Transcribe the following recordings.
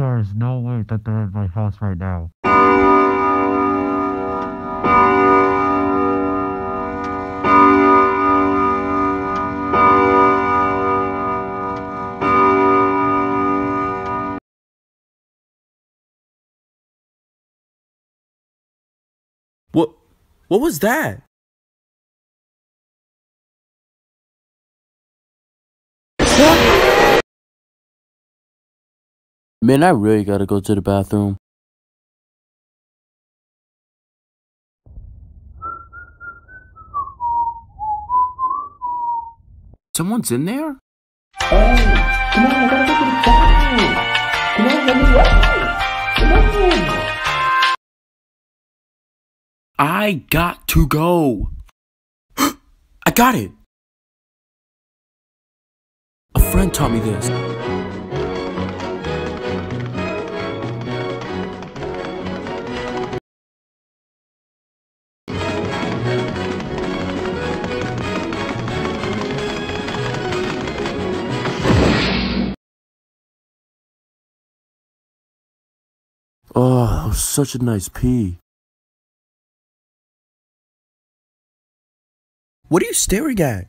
There is no way that they're in my house right now. What what was that? Man, I really gotta go to the bathroom. Someone's in there? I got to go. I got it. A friend taught me this. Oh, that was such a nice pee. What are you staring at?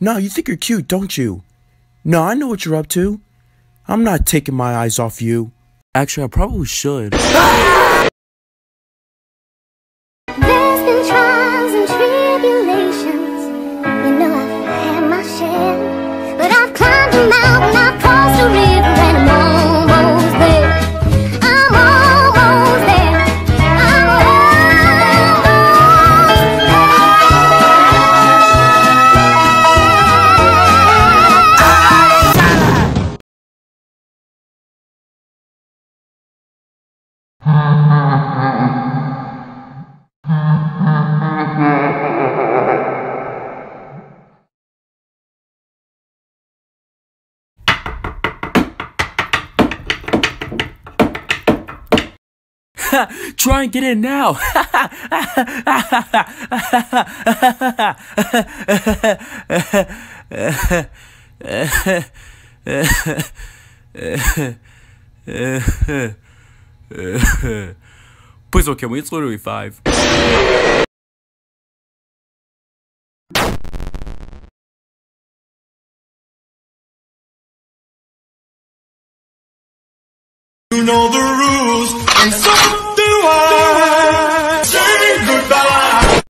No, you think you're cute, don't you? No, I know what you're up to. I'm not taking my eyes off you. Actually, I probably should. There's Try and get in now. Please, okay, it's literally five. You know the